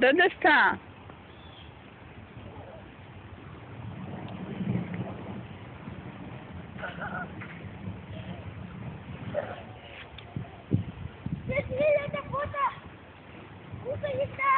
¿Dónde está? ¡Mira, esta! ¡Justo ahí está!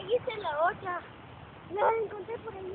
Ahí está la otra. La encontré por ahí.